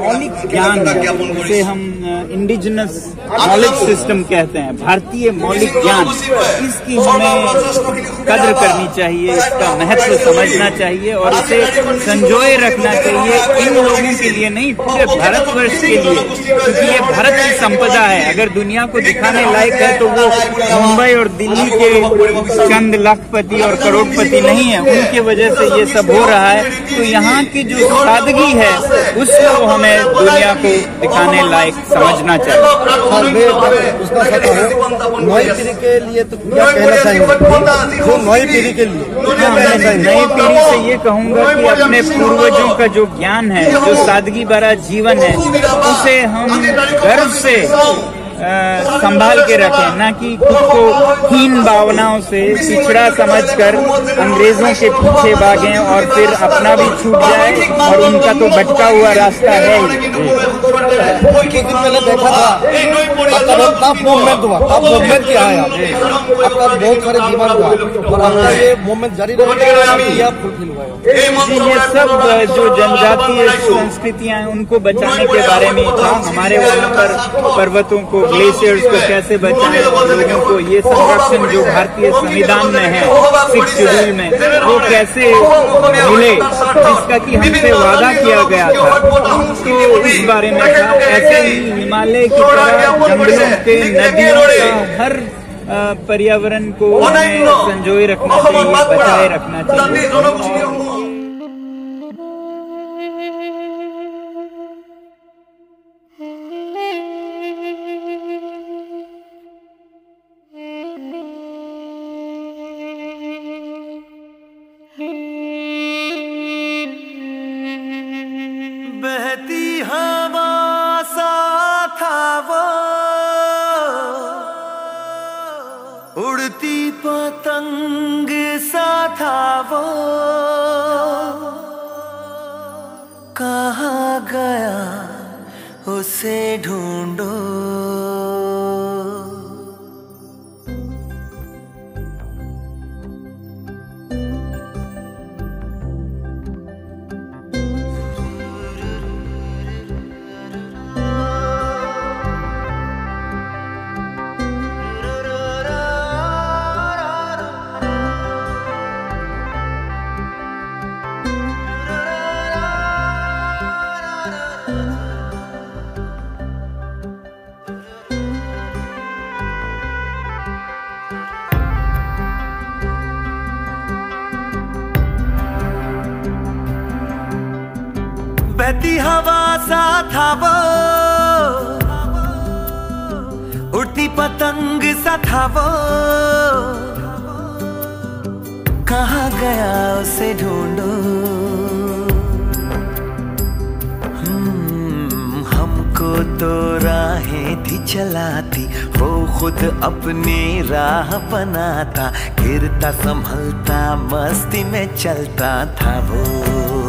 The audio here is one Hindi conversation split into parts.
मौलिक ज्ञान से हम इंडिजिनस नॉलेज सिस्टम कहते हैं भारतीय मौलिक ज्ञान। इसकी हमें कद्र करनी चाहिए इसका महत्व समझना चाहिए और इसे संजोए रखना चाहिए इन लोगों के लिए नहीं पूरे भारतवर्ष के लिए। क्योंकि ये भारत की संपदा है। अगर दुनिया को दिखाने लायक है तो वो मुंबई और दिल्ली के चंद लाखपति और करोड़पति नहीं है उनके वजह से ये सब हो रहा है। तो यहाँ की जो सादगी है उसको हमें दुनिया को दिखाने लायक समझना चाहिए। नई पीढ़ी के लिए तो क्या कहना चाहिए नई पीढ़ी के लिए। नई पीढ़ी से ये कहूँगा कि अपने पूर्वजों का जो ज्ञान है जो सादगी भरा जीवन है उसे हम गर्व से संभाल के रखें, न कि खुद को हीन भावनाओं से पिछड़ा समझकर अंग्रेज़ों के पीछे भागें और फिर अपना भी छूट जाए और उनका तो भटका हुआ रास्ता है ही। किया ये सब जो जनजातीय संस्कृतियाँ हैं, उनको बचाने के बारे में हमारे वहाँ पर पर्वतों को ग्लेशियर्स को कैसे बचाएँ? लोगों को ये संरक्षण जो भारतीय संविधान में है सिक्स शेड्यूल में, वो कैसे मिले? जिसका कि हमसे वादा किया गया था तो इस बारे में था। ऐसे ही हिमालय की तरह जंगलों के नदियों का हर पर्यावरण को संजोए रखना चाहिए, बचाए रखना चाहिए। हवा सा था वो उड़ती पतंग सा था वो कहाँ गया उसे ढूंढो। बहती हवा सा था वो उड़ती पतंग सा था वो कहा गया उसे ढूंढो? हम्म, हमको तो राहें थी चलाती वो खुद अपनी राह बनाता गिरता संभलता मस्ती में चलता था वो।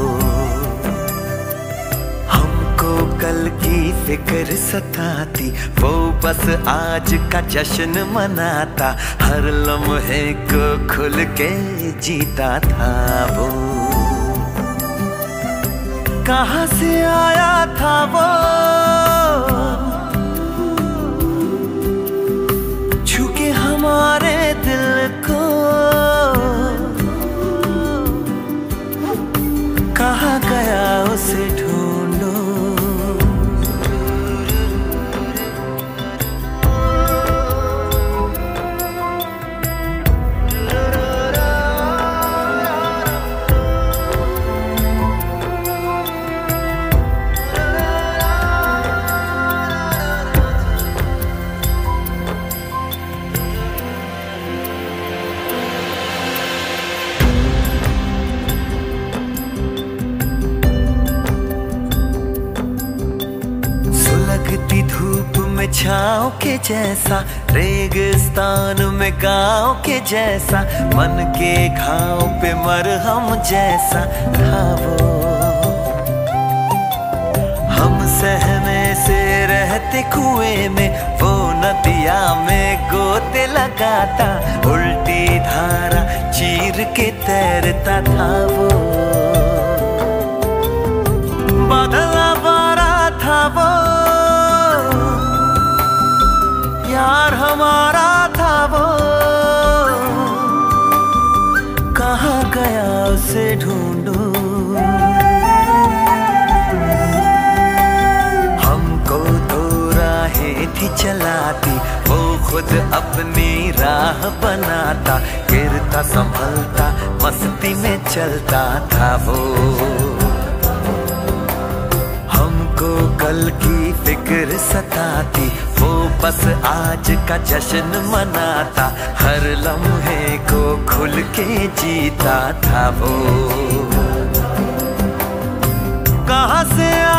फ़िक्र सताती, वो बस आज का जश्न मनाता। हर लम्हे को खुल के जीता था वो। कहाँ से आया था वो? सुलगती धूप में छाँव के जैसा, रेगिस्तान में गाँव के जैसा, मन के घाव पे मरहम जैसा। था वो। हम सहमे से रहते कुएँ में, वो नदिया में गोते लगाता, उल्टी धारा चीर के तैरता था वो। बादल बारा हमारा था वो। कहाँ गया उसे ढूंढू? हमको तो राहें थी चलाती, वो खुद अपनी राह बनाता, गिरता, संभलता, मस्ती में चलता था वो। हमको कल की फ़िक्र सताती, वो बस आज का जश्न मनाता, हर लम्हे को खुल के जीता था वो। कहाँ से वो